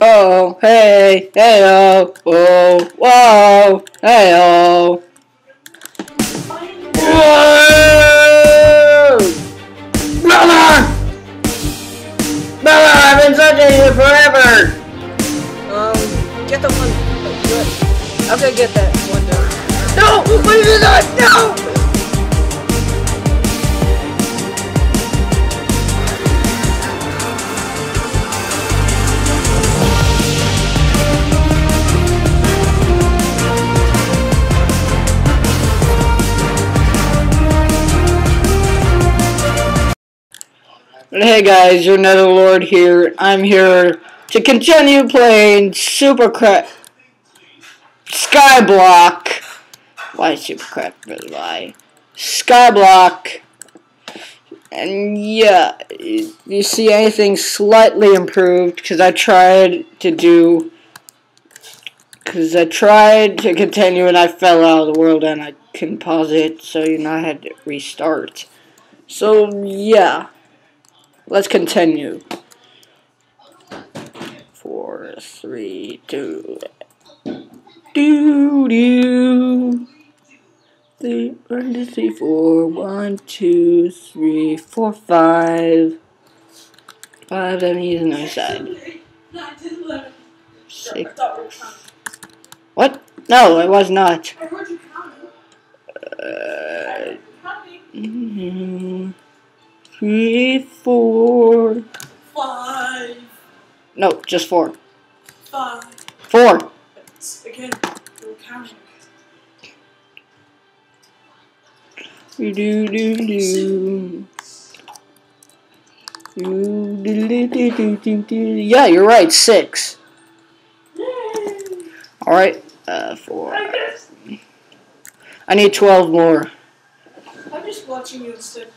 Oh, hey, hey, oh, oh, whoa, hey, oh. Whoa! Brother! Brother, I've been searching you forever! Um, get the one. Good. Okay, get that one done. No! What is that? No! Hey guys, your Netherlord here. I'm here to continue playing Super Crap Skyblock. Why Super Crap? Why? Skyblock. And yeah, you you see anything slightly improved because I tried to do. Because I tried to continue and I fell out of the world and I couldn't pause it, so you know I had to restart. So yeah. Let's continue. Four, three, two, do do. Three, one, two, three, four, one, two, three, four, five. Five, that means other side. Six. What? No, it was not. Uh, mhm. Three, four. Five, No, just four. five. Four. Again, we're counting. Do do do do. Do, do, do, do, do, do, do. Yeah, you're right. Six. Yay. All right. Uh, four. I need twelve more. I'm just watching you instead of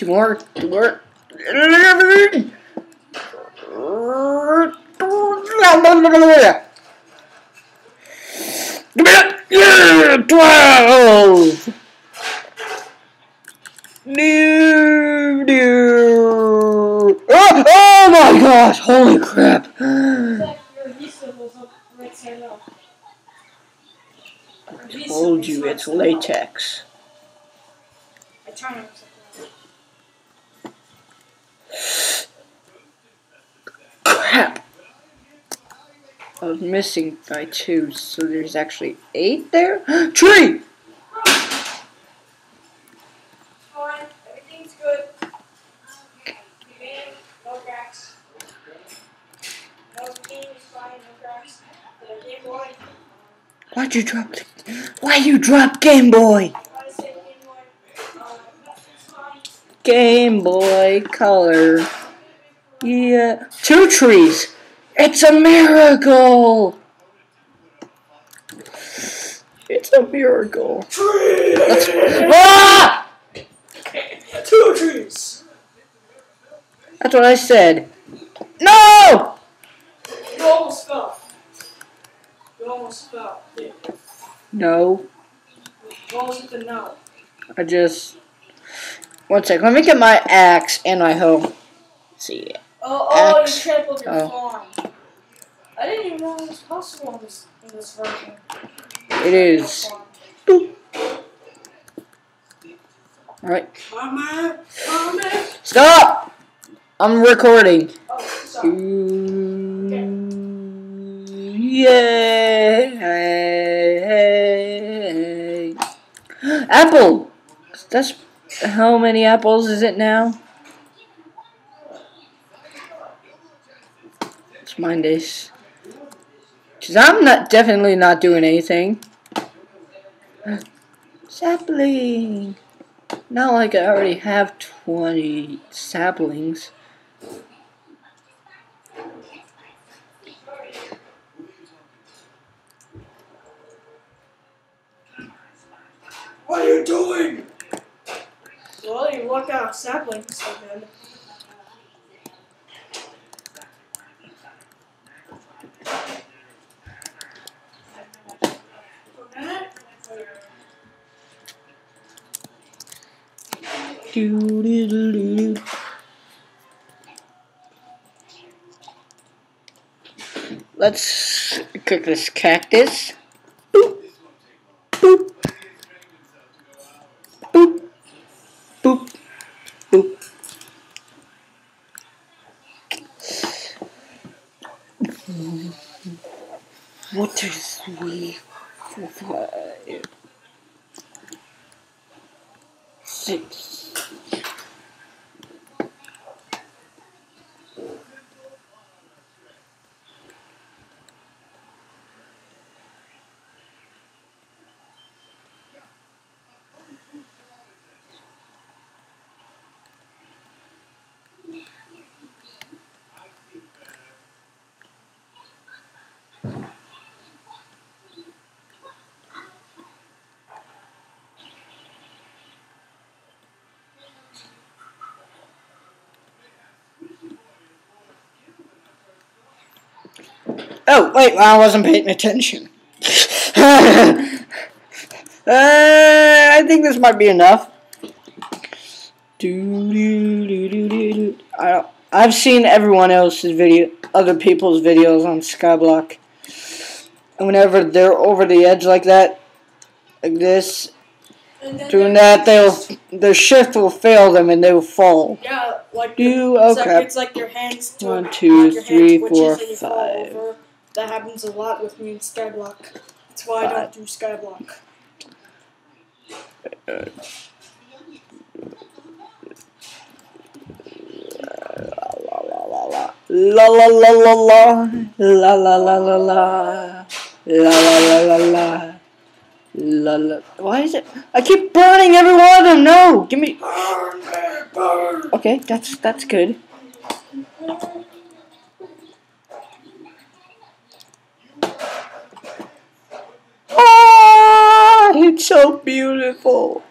Two more. Two more. Twelve. No, no. Oh, oh my gosh! Holy crap! Your adhesive was up right side up. Told you it's latex. I was missing by two, so there's actually eight there? Tree! Why'd you drop Why you drop Game Boy? Game Boy Color. Yeah. Two trees. It's a miracle! It's a miracle. Tree! Ah! Two trees! That's what I said. No! You almost fell. You almost fell. Yeah. No. What was it the? I just. One sec. Let me get my axe and my hoe. Let's see. Oh, oh, X. you trampled your Oh. farm. I didn't even know it was possible in this, in this version. It is. Alright. Mama, mama. Stop! I'm recording. Oh, sorry. Yay! Apple! That's. How many apples is it now? Let's mind this. Cause I'm not definitely not doing anything. Sapling. Not like I already have 20 saplings. What are you doing? Well, you walk out of saplings again. So then. Doo-doo-doo-doo-doo. Let's cook this cactus. Boop. Boop. Boop. Boop. Boop. What is we five six Oh, wait, I wasn't paying attention. uh, I think this might be enough. I, I've seen everyone else's video, other people's videos on Skyblock. And whenever they're over the edge like that, like this, doing that, they'll their shift will fail them and they will fall. Yeah, like Do- oh, like, it's like your hands. One, two, like three, four, twitches and you fall five. That happens a lot with me in Skyblock. That's why I don't do Skyblock. La la la la la la la la la la la la la la la la la Why is it? I keep burning every one of them. No, give me. Okay, that's that's good. Ah, it's so beautiful.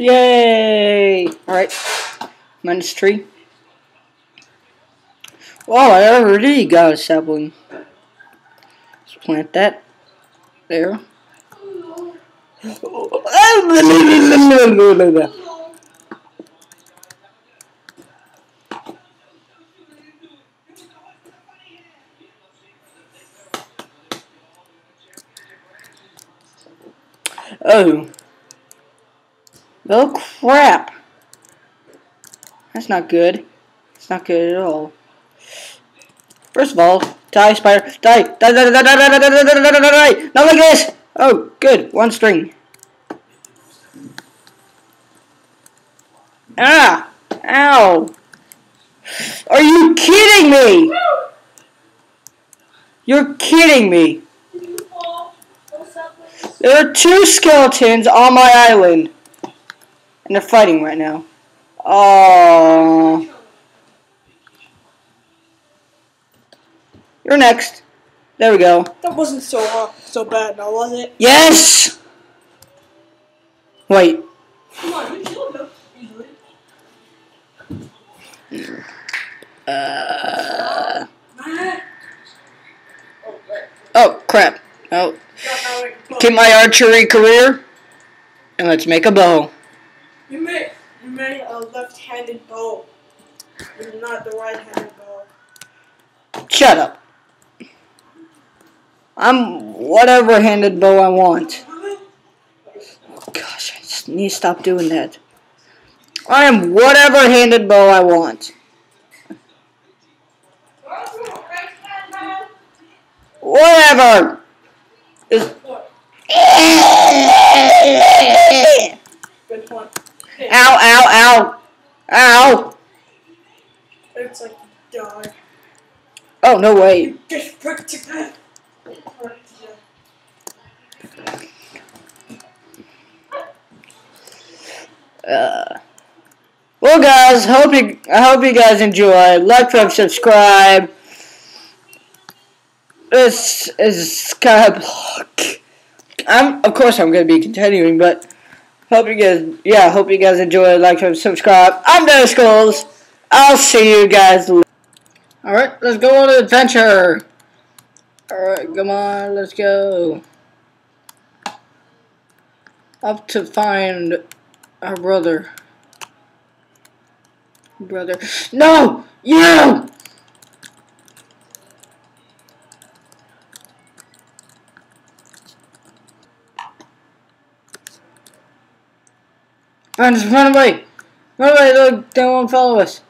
Yay! Alright. Minus three. Wow, I already got a sapling. Let's plant that. There. Oh. Oh crap. That's not good. It's not good at all. First of all, die spider, die, die, die, die, die, die, die, die, die, die, die, die, not like this. Oh, good, one string. Ah, ow. Are you kidding me? You're kidding me. There are two skeletons on my island. And they're fighting right now. Oh. You're next. There we go. That wasn't so uh, so bad, now was it? Yes! Wait. Come on, you killed him. Uh. Oh, crap. Oh, Got my way. get my archery career. And let's make a bow. You made you made a left-handed bow. It's not the right-handed bow. Shut up. I'm whatever handed bow I want. Gosh, I just need to stop doing that. I am whatever handed bow I want. Whatever. Is-. Ow, ow, ow. Ow. Oh, no way. Uh, well, guys, hope you I hope you guys enjoy. Like, and subscribe. This is Skyblock. I'm, of course, I'm going to be continuing, but hope you guys, yeah, hope you guys enjoy. Like, subscribe. I'm NetherSkulls. I'll see you guys. later. All right, let's go on an adventure. All right, come on, let's go. Up to find our brother. Brother. No! You! Just run away! Run away, look, they won't follow us.